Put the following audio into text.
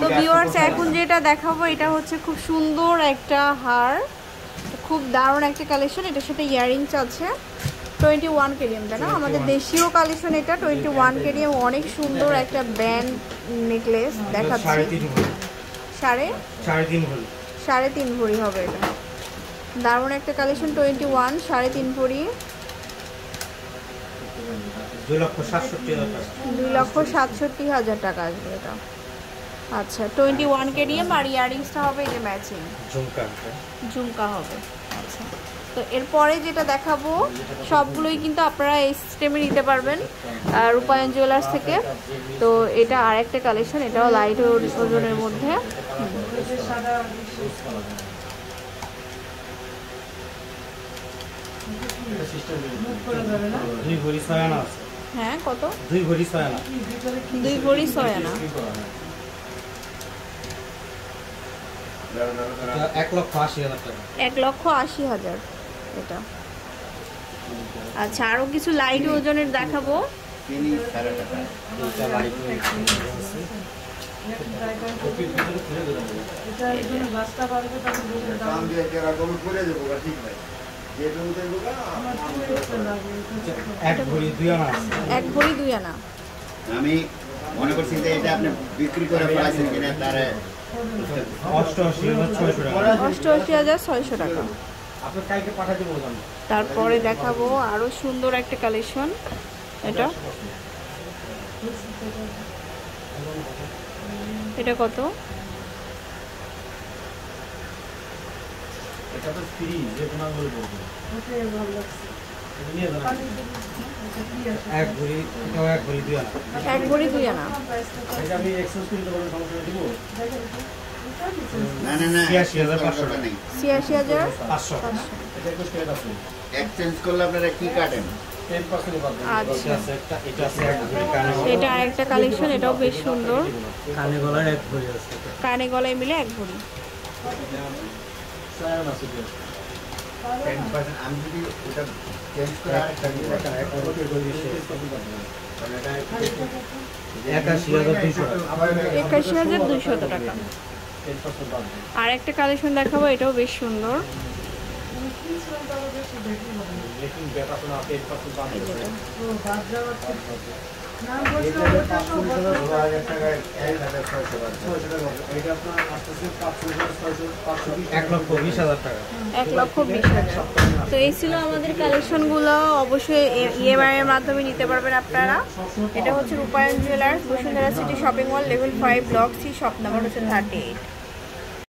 তো ভিউয়ার্স এখন যেটা দেখাবো এটা হচ্ছে খুব সুন্দর একটা হার। খুব দারুণ একটা কালেকশন এটার সাথে ইয়ারিংস আছে। টোয়েন্টি ওয়ান কেডিএম তাই না আমাদের দেশীয় কালেকশন এটা টোয়েন্টি ওয়ান কেডিএম অনেক সুন্দর একটা ব্যান্ড নেকলেস দেখাচ্ছি। সাড়ে সাড়ে? তিন ভরি হবে এটা। দারুণ একটা কালেকশন টোয়েন্টি ওয়ান সাড়ে তিন ভরি। দুই লক্ষ সাতষট্টি হাজার টাকা আসবে এটা। আচ্ছা টোয়েন্টি ওয়ান কেডিএম আর ইয়ারিংসটা হবে এই যে ম্যাচিং ঝুমকা ঝুমকা হবে আচ্ছা। তো এরপরে যেটা দেখাবো সবগুলোই কিন্তু আপনারা এই সিস্টেমে নিতে পারবেন রূপায়ণ জুয়েলার্স থেকে। তো এটা আরেকটা কালেকশন এটাও লাইট ওজনের মধ্যে। হ্যাঁ কত? দুই ভরি ছয় আনা দুই ভরি ছয় আনা এটা এক লক্ষ আশি হাজার টাকা। এক লক্ষ আশি হাজার এটা। আচ্ছা আরও কিছু লাইট ওজনের দেখাবো? এটা লাইট আছে এক ভরি দুই আনা আছে। এক ভরি দুই আনা। আমি মনে করছি যে এটা আপনি বিক্রি করে পাইছেন কিনা তার অষ্টআশি হাজার ছয়শো টাকা। তারপরে দেখাবো আরও সুন্দর একটা কালেকশন। এটা? এটা কত? এটা তো ফ্রি যে কোনো বলব। এক ভরি এটাও এক ভরি দুই আনা। এক ভরি দুই আনা। এটা আমি এক্সচেঞ্জ করে দেবো সমস্যা দিব? না না না ছিয়াশি হাজার পাঁচশো টাকা। নেই। ছিয়াশি হাজার পাঁচশো। পাঁচশো। এটা একুশ টাকা আছে। এক্সচেঞ্জ করলে আপনারা কি কাটেন? আচ্ছা। এটা আরেকটা কালেকশন এটাও বেশ সুন্দর। কানে গলার এক ভরি আছে। কানে গলায় মিলে এক ভরি? টেন পার্সেন্ট আমি যদি ওটা চেঞ্জ করে আরেকটা নিই, এক ভরি করে দিছে। তাহলে এটা একাশি হাজার দুইশো টাকা। একাশি হাজার দুইশত টাকা। বাদ আর একটা কালেকশন দেখাবো এটাও বেশ সুন্দর। ব্যাপার তো এই ছিল আমাদের কালেকশনগুলো অবশ্যই ইএমআই এর মাধ্যমে নিতে পারবেন আপনারা। এটা হচ্ছে Rupayan jewellers Bashundhara City shopping mall level five block C shop number হচ্ছে থার্টি এইট